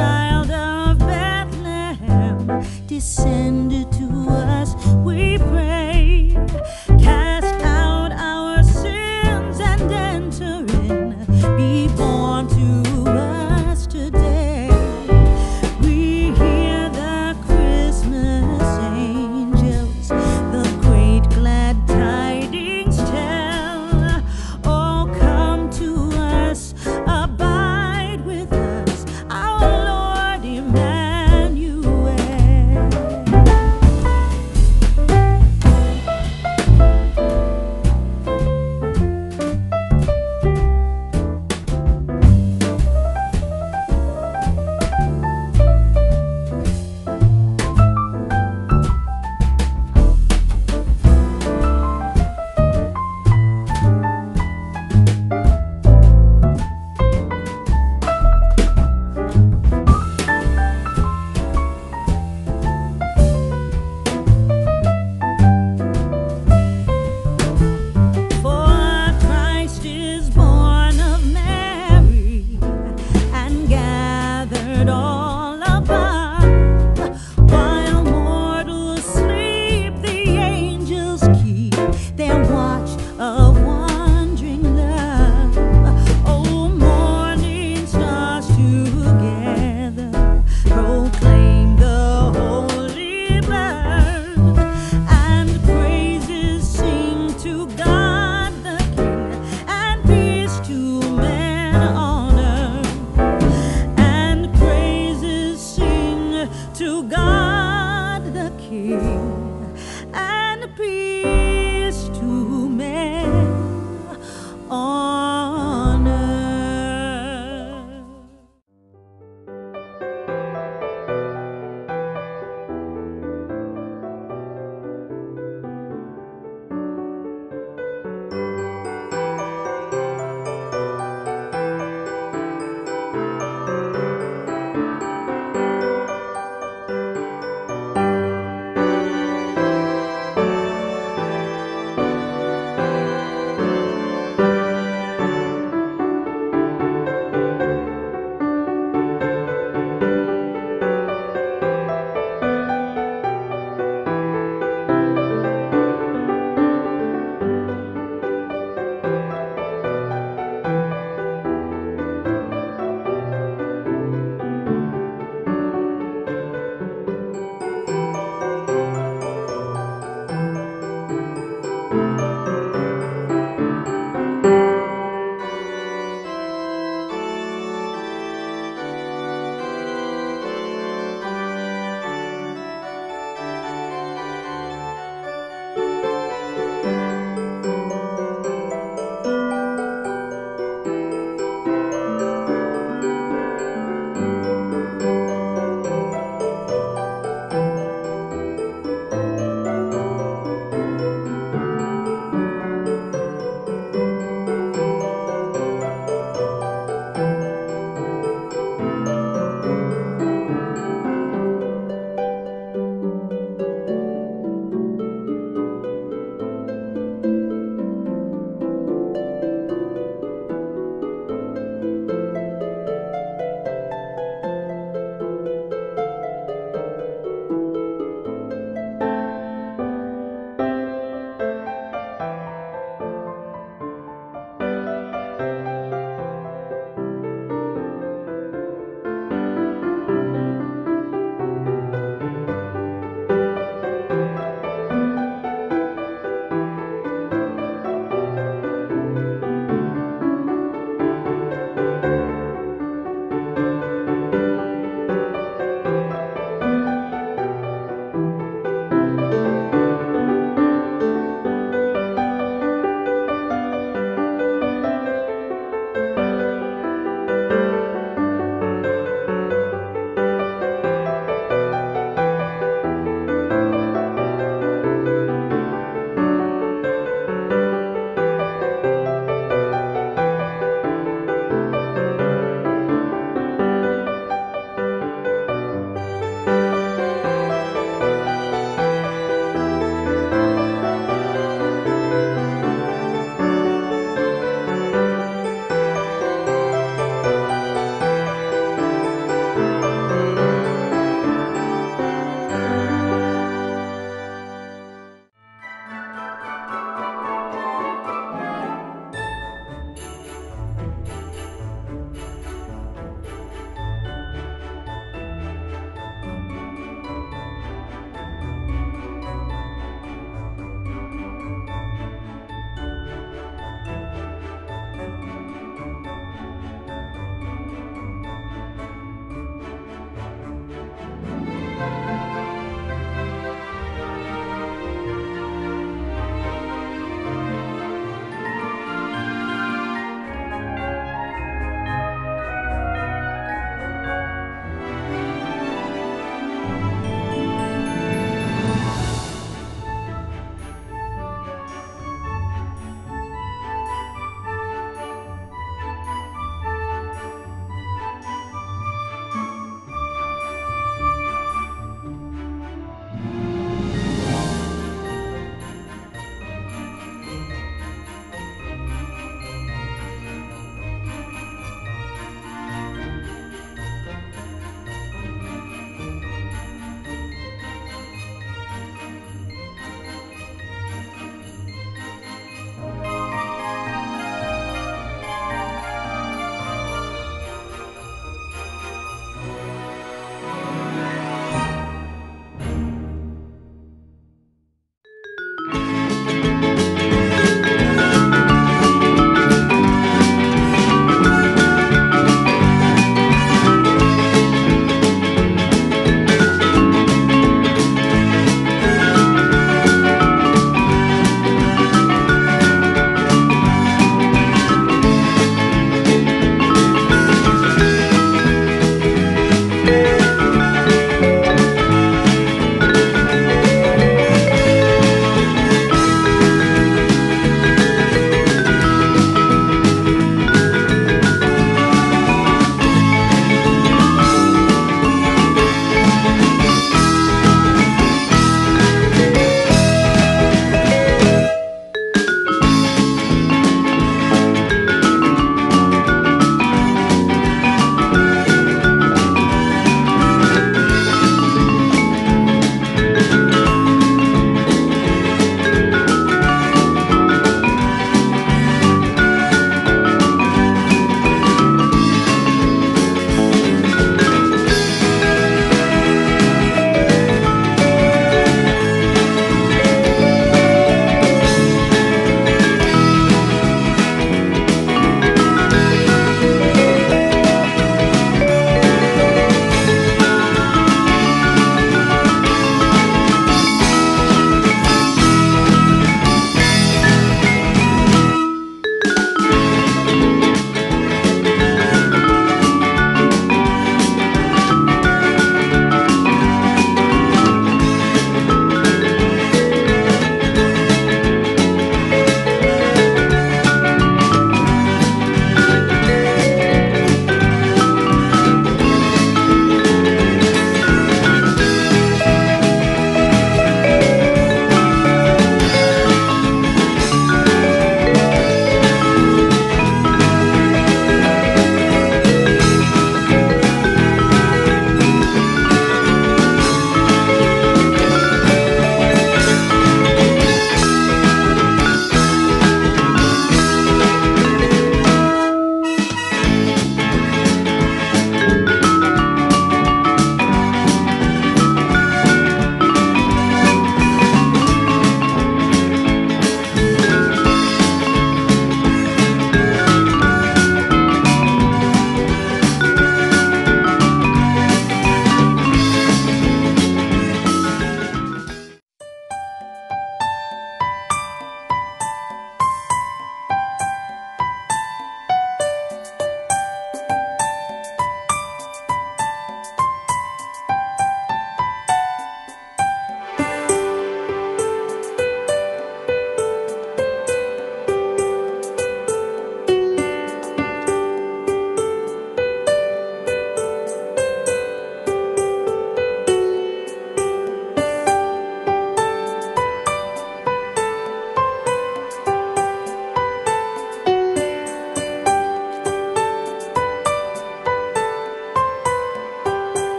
child of Bethlehem descend.